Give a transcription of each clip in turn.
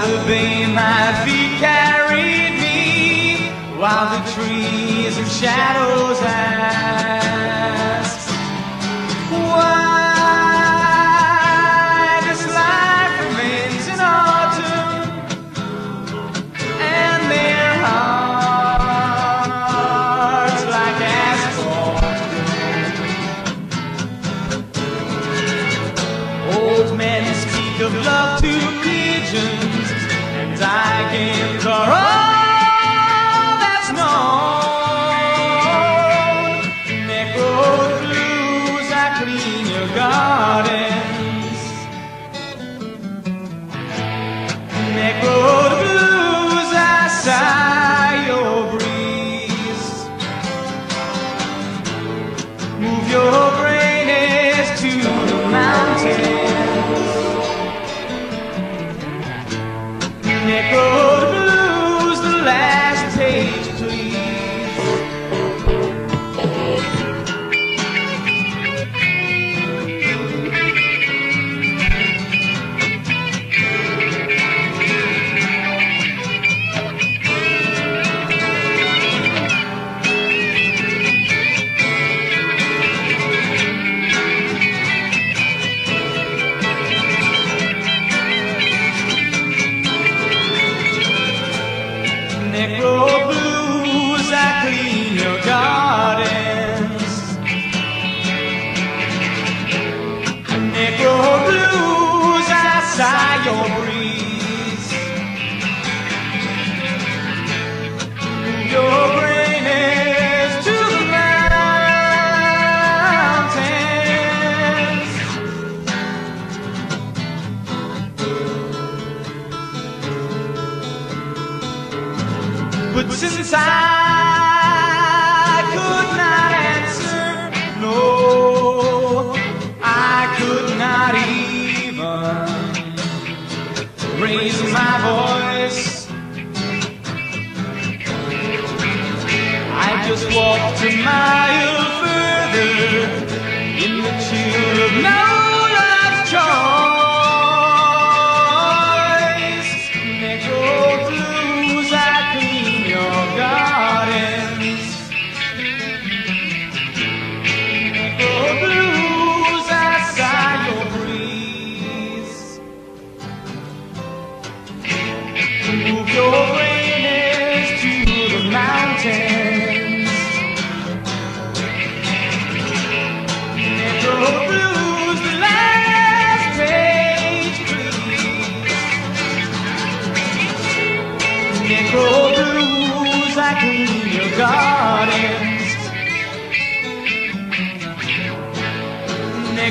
the beam my feet carried me, while the trees and shadows ask, Why this life remains in autumn, and their hearts like asphalt? Old men speak of love to pigeons dragons are all that's known. Blues, clean your gardens. Neck Road blues, sigh your breeze. Move your Neck Road Since I could not answer, no, I could not even raise my voice. I just walked a mile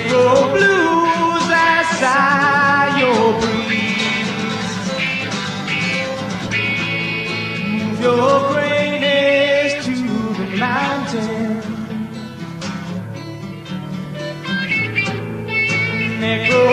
your blues as sigh. your breeze. Move your greatness to the mountain. Neck Road